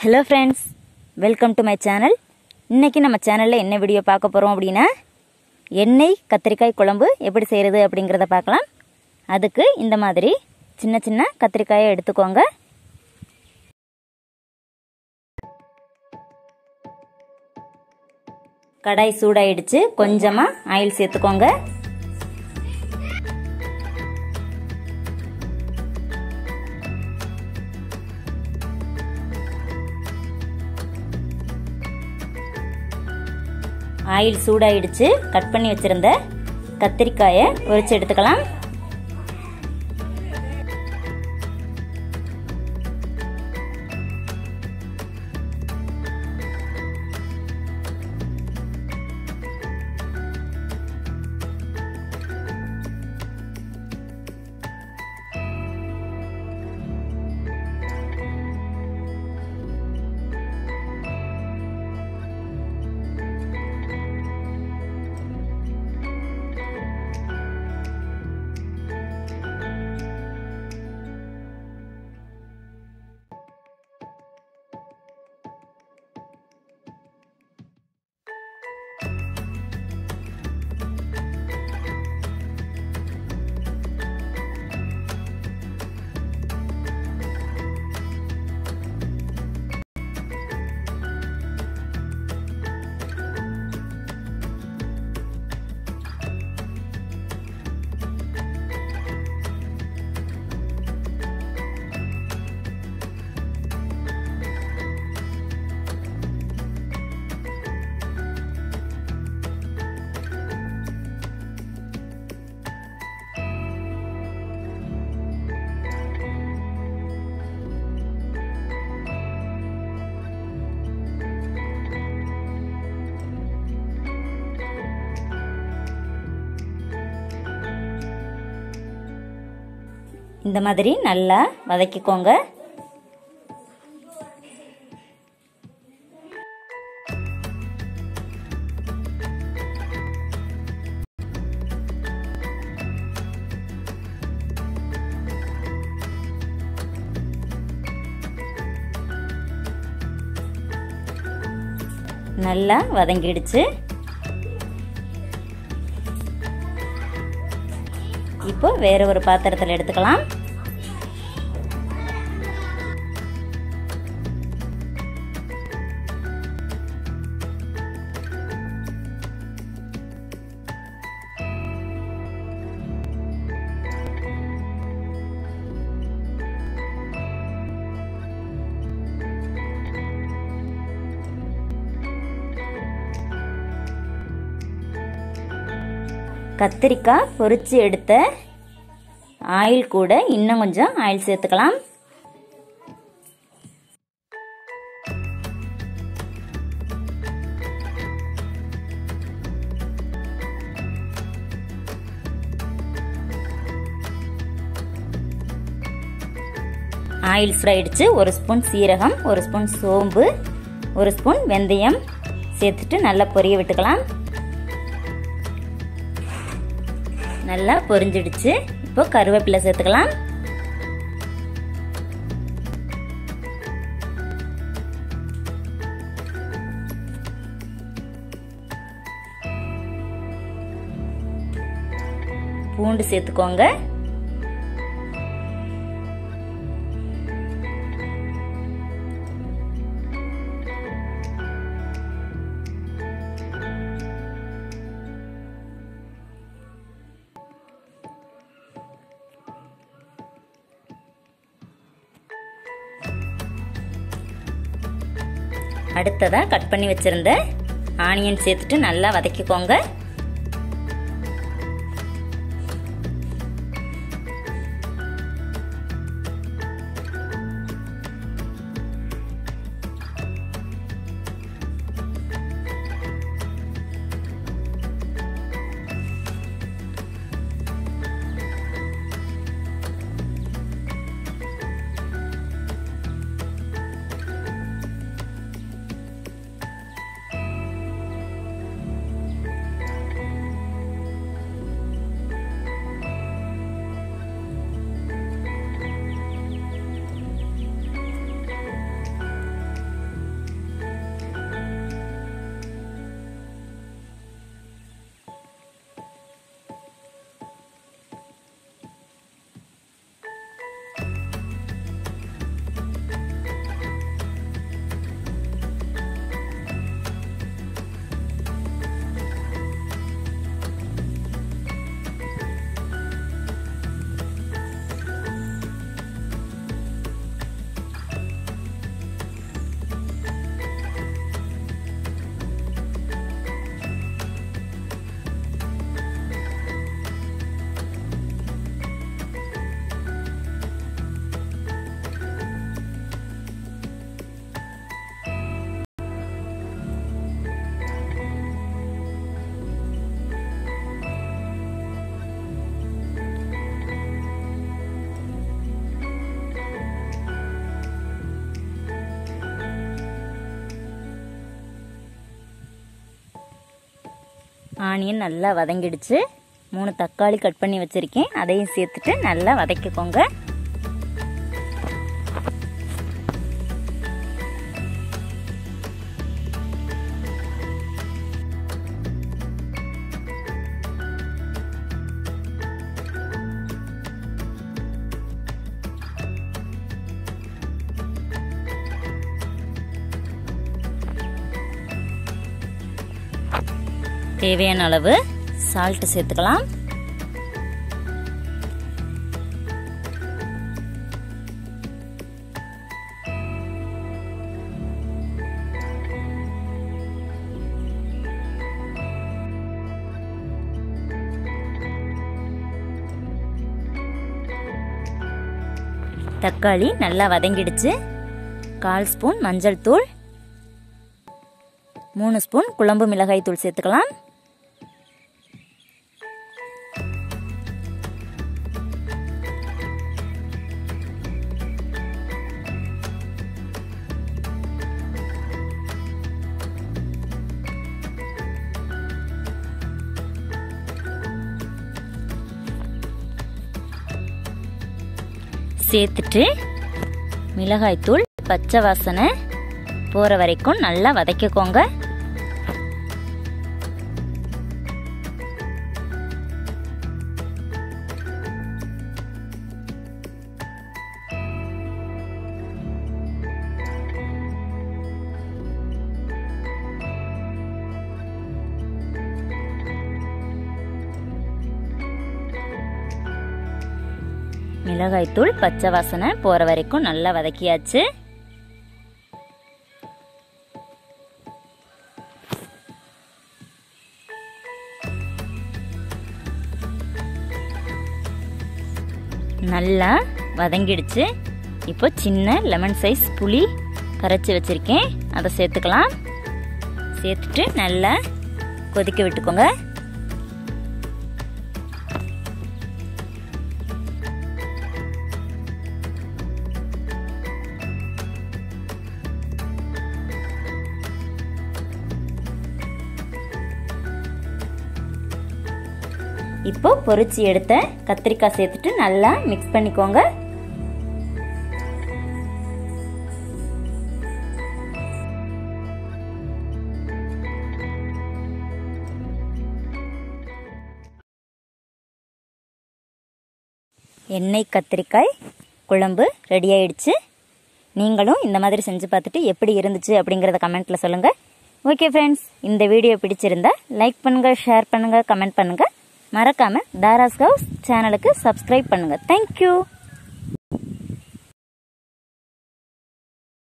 Hello friends welcome to my channel இன்றைக்கி நம்ம சேனலில் என்ன வீடியோ பார்க்க போகிறோம் அப்படின்னா எண்ணெய் கத்திரிக்காய் குழம்பு எப்படி செய்கிறது அப்படிங்கிறத பார்க்கலாம். அதுக்கு இந்த மாதிரி சின்ன சின்ன கத்திரிக்காயை எடுத்துக்கோங்க. கடாய் சூடாயிடுச்சு. கொஞ்சமாக ஆயில் சேர்த்துக்கோங்க. ஆயில் சூடாயிடுச்சு. கட் பண்ணி வச்சுருந்த கத்திரிக்காயை உரிச்சு எடுத்துக்கலாம். இந்த மாதிரி நல்லா வதக்கிக்கோங்க. நல்லா வதங்கிடுச்சு. இப்போ வேற ஒரு பாத்திரத்தில் எடுத்துக்கலாம். கத்திரிக்காய் பொறிச்சு எடுத்த ஆயில் கூட இன்னும் கொஞ்சம் ஆயில் சேர்த்துக்கலாம். ஆயில் ஃப்ரைடிச்சு ஒரு ஸ்பூன் சீரகம் ஒரு ஸ்பூன் சோம்பு ஒரு ஸ்பூன் வெந்தயம் சேர்த்துட்டு நல்லா பொரிய விட்டுக்கலாம். நல்லா பொரிஞ்சிடுச்சு. இப்போ கருவேப்பிலை சேர்த்துக்கலாம். பூண்டு சேர்த்துக்கோங்க. அடுத்ததாக கட் பண்ணி வச்சுருந்த ஆனியன் சேர்த்துட்டு நல்லா வதக்கிக்கோங்க. ஆனியன் நல்லா வதங்கிடுச்சு. மூணு தக்காளி கட் பண்ணி வச்சுருக்கேன். அதையும் சேர்த்துட்டு நல்லா வதக்கிக்கோங்க. தேவையான அளவு சால்ட் சேர்த்துக்கலாம். தக்காளி நல்லா வதங்கிடுச்சு. கால் ஸ்பூன் மஞ்சள் தூள். மூணு ஸ்பூன் குழம்பு மிளகாய் தூள் சேர்த்துக்கலாம். சேர்த்துட்டு மிளகாய்த்தூள் பச்சை வாசனை போகிற வரைக்கும் நல்லா வதக்கிக்கோங்க. மிளகாய்த்தூள் பச்சை வாசனை போகிற வரைக்கும் நல்லா வதக்கியாச்சு. நல்லா வதங்கிடுச்சு. இப்போ சின்ன லெமன் சைஸ் புளி கரைச்சி வச்சுருக்கேன். அதை சேர்த்துக்கலாம். சேர்த்துட்டு நல்லா கொதிக்க விட்டுக்கோங்க. இப்போ பொறிச்சு எடுத்த கத்திரிக்காய் சேர்த்துட்டு நல்லா மிக்ஸ் பண்ணிக்கோங்க. எண்ணெய் கத்திரிக்காய் குழம்பு ரெடி ஆயிடுச்சு. நீங்களும் இந்த மாதிரி செஞ்சு பார்த்துட்டு எப்படி இருந்துச்சு அப்படிங்கிறத கமெண்ட்டில் சொல்லுங்கள் ஓகே ஃப்ரெண்ட்ஸ் இந்த வீடியோ பிடிச்சிருந்தா லைக் பண்ணுங்கள் ஷேர் பண்ணுங்கள் கமெண்ட் பண்ணுங்கள் மறக்காமல் தாராஸ் ஹவுஸ் சேனலுக்கு சப்ஸ்கிரைப் பண்ணுங்கள் தேங்க்யூ